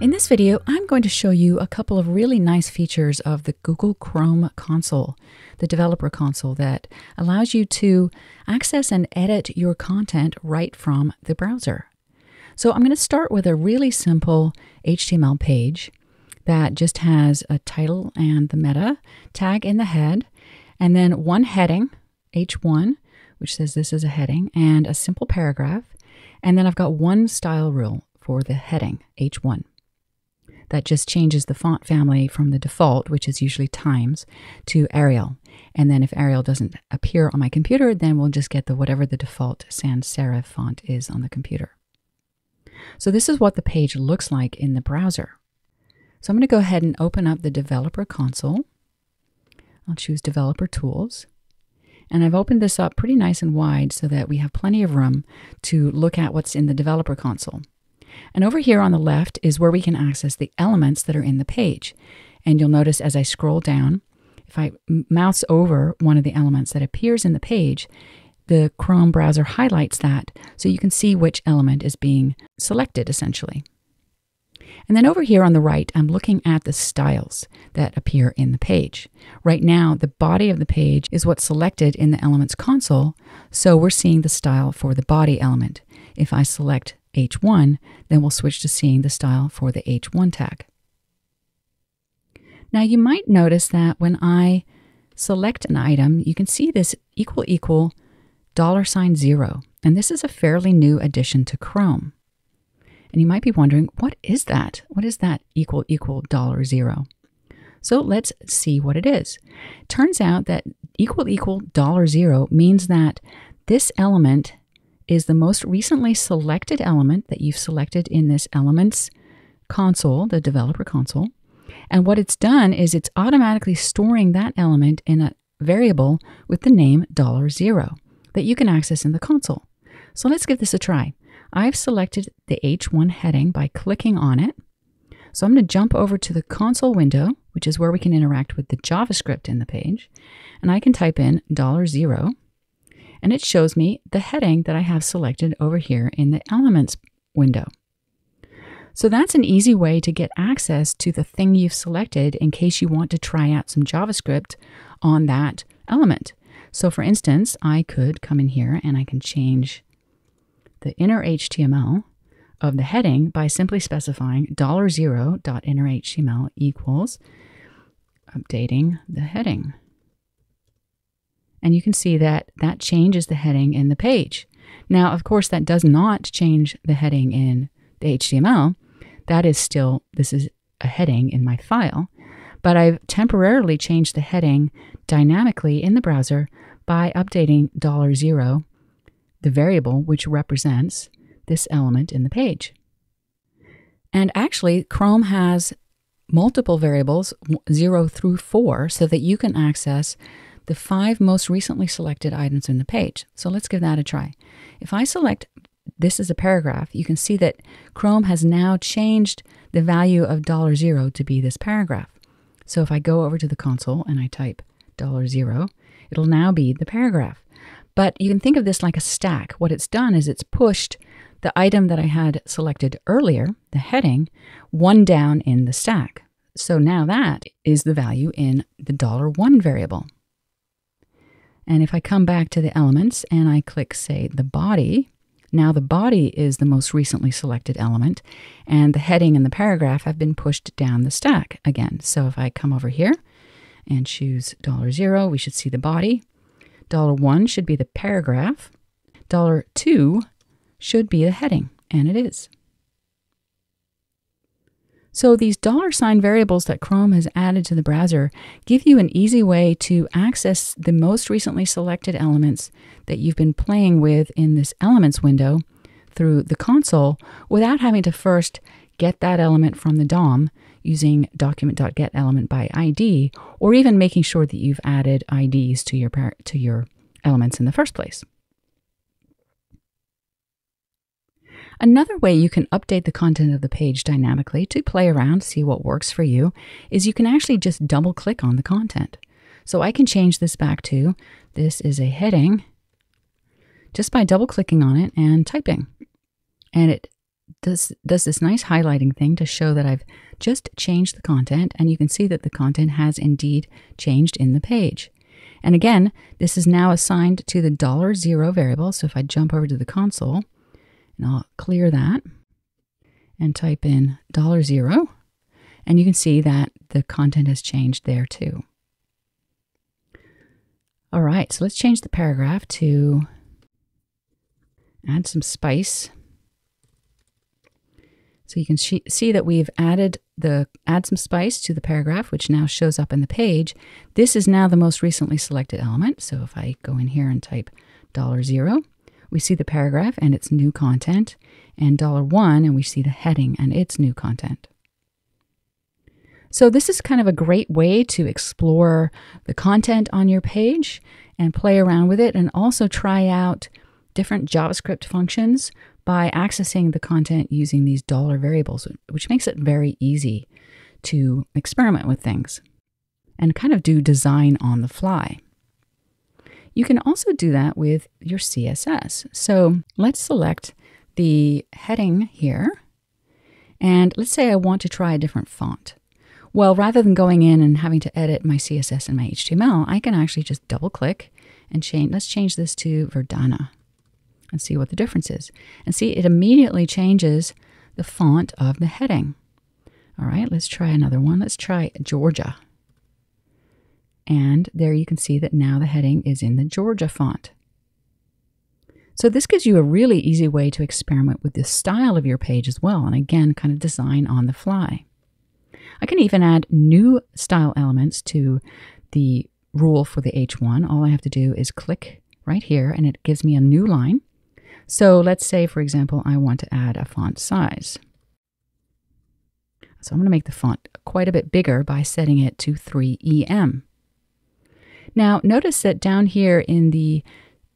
In this video, I'm going to show you a couple of really nice features of the Google Chrome console, the developer console that allows you to access and edit your content right from the browser. So I'm going to start with a really simple HTML page that just has a title and the meta tag in the head, and then one heading, H1, which says this is a heading, and a simple paragraph. And then I've got one style rule for the heading, H1 that just changes the font family from the default, which is usually Times, to Arial. And then if Arial doesn't appear on my computer, then we'll just get the whatever the default sans serif font is on the computer. So this is what the page looks like in the browser. So I'm going to go ahead and open up the developer console. I'll choose developer tools. And I've opened this up pretty nice and wide so that we have plenty of room to look at what's in the developer console. And over here on the left is where we can access the elements that are in the page. And you'll notice as I scroll down, if I mouse over one of the elements that appears in the page, the Chrome browser highlights that so you can see which element is being selected essentially. And then over here on the right, I'm looking at the styles that appear in the page. Right now, the body of the page is what's selected in the Elements console, so we're seeing the style for the body element. If I select H1, then we'll switch to seeing the style for the H1 tag. Now you might notice that when I select an item, you can see this equal equal dollar sign zero. And this is a fairly new addition to Chrome. And you might be wondering, what is that? What is that equal equal dollar zero? So let's see what it is. Turns out that equal equal dollar zero means that this element is the most recently selected element that you've selected in this Elements console, the developer console. And what it's done is it's automatically storing that element in a variable with the name $0 that you can access in the console. So let's give this a try. I've selected the H1 heading by clicking on it. So I'm going to jump over to the console window, which is where we can interact with the JavaScript in the page, and I can type in $0 and it shows me the heading that I have selected over here in the Elements window. So that's an easy way to get access to the thing you've selected in case you want to try out some JavaScript on that element. So for instance, I could come in here and I can change the inner HTML of the heading by simply specifying $0.innerHTML equals updating the heading. And you can see that that changes the heading in the page. Now, of course, that does not change the heading in the HTML. That is still, this is a heading in my file, but I've temporarily changed the heading dynamically in the browser by updating $0, the variable which represents this element in the page. And actually, Chrome has multiple variables, 0 through 4, so that you can access the five most recently selected items in the page. So let's give that a try. If I select this is a paragraph, you can see that Chrome has now changed the value of $0 to be this paragraph. So if I go over to the console and I type $0, it'll now be the paragraph. But you can think of this like a stack. What it's done is it's pushed the item that I had selected earlier, the heading, one down in the stack. So now that is the value in the $1 variable. And if I come back to the elements and I click, say, the body, now the body is the most recently selected element, and the heading and the paragraph have been pushed down the stack again. So if I come over here and choose $0, we should see the body. $1 should be the paragraph. $2 should be the heading, and it is. So these dollar sign variables that Chrome has added to the browser give you an easy way to access the most recently selected elements that you've been playing with in this elements window through the console without having to first get that element from the DOM using document.getElementById, by or even making sure that you've added IDs to your to your elements in the first place. Another way you can update the content of the page dynamically to play around, see what works for you, is you can actually just double click on the content. So I can change this back to this is a heading just by double clicking on it and typing. And it does, does this nice highlighting thing to show that I've just changed the content, and you can see that the content has indeed changed in the page. And again, this is now assigned to the dollar zero variable. So if I jump over to the console, and I'll clear that and type in dollar zero, and you can see that the content has changed there too. All right, so let's change the paragraph to add some spice. So you can see that we've added the add some spice to the paragraph, which now shows up in the page. This is now the most recently selected element. So if I go in here and type dollar zero, we see the paragraph and its new content, and dollar one, and we see the heading and its new content. So this is kind of a great way to explore the content on your page and play around with it and also try out different JavaScript functions by accessing the content using these dollar variables, which makes it very easy to experiment with things and kind of do design on the fly. You can also do that with your CSS. So let's select the heading here. And let's say I want to try a different font. Well, rather than going in and having to edit my CSS and my HTML, I can actually just double click and change. Let's change this to Verdana and see what the difference is. And see, it immediately changes the font of the heading. All right, let's try another one. Let's try Georgia. And there you can see that now the heading is in the Georgia font. So this gives you a really easy way to experiment with the style of your page as well. And again, kind of design on the fly. I can even add new style elements to the rule for the H1. All I have to do is click right here and it gives me a new line. So let's say, for example, I want to add a font size. So I'm going to make the font quite a bit bigger by setting it to 3EM. Now, notice that down here in the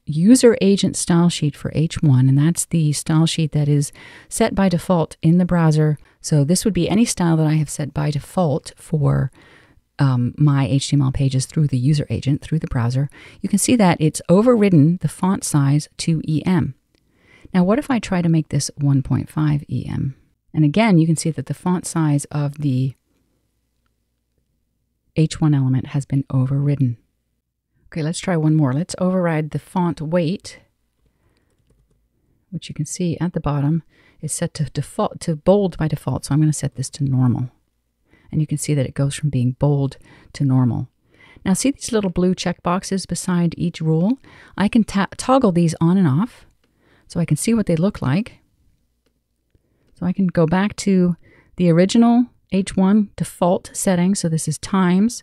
user agent style sheet for H1, and that's the style sheet that is set by default in the browser. So this would be any style that I have set by default for um, my HTML pages through the user agent, through the browser. You can see that it's overridden the font size to EM. Now, what if I try to make this 1.5 EM? And again, you can see that the font size of the H1 element has been overridden. Okay, let's try one more. Let's override the font weight, which you can see at the bottom is set to default to bold by default. So I'm going to set this to normal. And you can see that it goes from being bold to normal. Now see these little blue check boxes beside each rule? I can toggle these on and off so I can see what they look like. So I can go back to the original H1 default setting. So this is times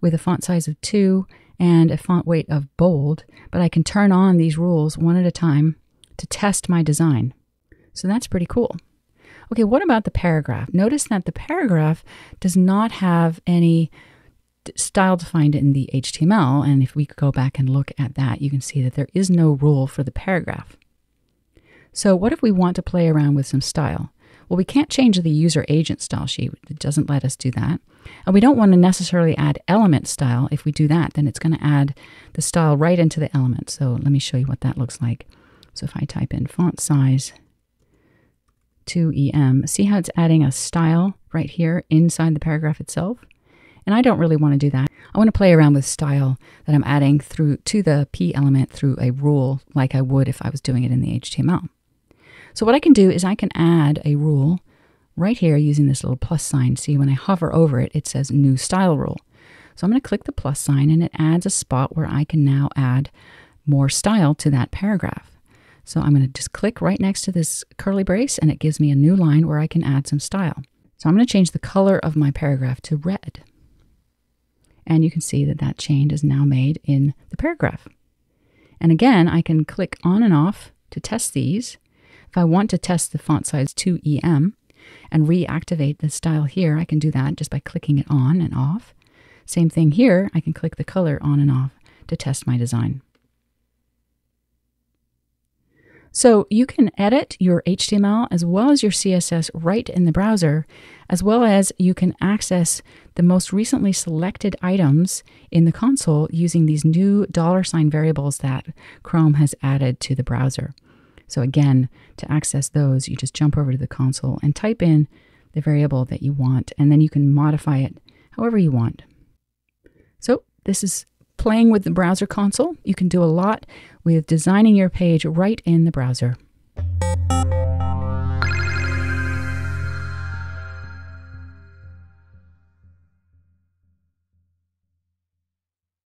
with a font size of 2 and a font weight of bold, but I can turn on these rules one at a time to test my design. So that's pretty cool. Okay, what about the paragraph? Notice that the paragraph does not have any style defined in the HTML, and if we go back and look at that, you can see that there is no rule for the paragraph. So what if we want to play around with some style? Well, we can't change the user agent style sheet. It doesn't let us do that. And we don't want to necessarily add element style. If we do that, then it's going to add the style right into the element. So let me show you what that looks like. So if I type in font size 2EM, see how it's adding a style right here inside the paragraph itself? And I don't really want to do that. I want to play around with style that I'm adding through to the P element through a rule like I would if I was doing it in the HTML. So what I can do is I can add a rule right here using this little plus sign. See, when I hover over it, it says new style rule. So I'm going to click the plus sign and it adds a spot where I can now add more style to that paragraph. So I'm going to just click right next to this curly brace and it gives me a new line where I can add some style. So I'm going to change the color of my paragraph to red. And you can see that that change is now made in the paragraph. And again, I can click on and off to test these if I want to test the font size to EM and reactivate the style here, I can do that just by clicking it on and off. Same thing here, I can click the color on and off to test my design. So you can edit your HTML as well as your CSS right in the browser, as well as you can access the most recently selected items in the console using these new dollar sign variables that Chrome has added to the browser. So again, to access those, you just jump over to the console and type in the variable that you want, and then you can modify it however you want. So this is playing with the browser console. You can do a lot with designing your page right in the browser.